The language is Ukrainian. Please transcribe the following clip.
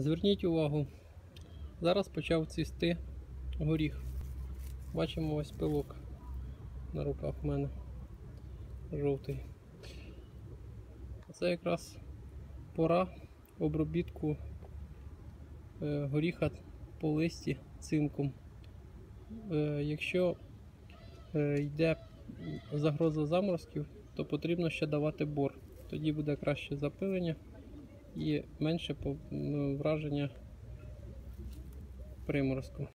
Зверніть увагу, зараз почав цвісти горіх. Бачимо ось пилок на руках в мене жовтий. Це якраз пора обробітку е, горіха по листі цинком. Е, Якщо е, йде загроза заморозків, то потрібно ще давати бор. Тоді буде краще запилення і менше по- враження приморозку.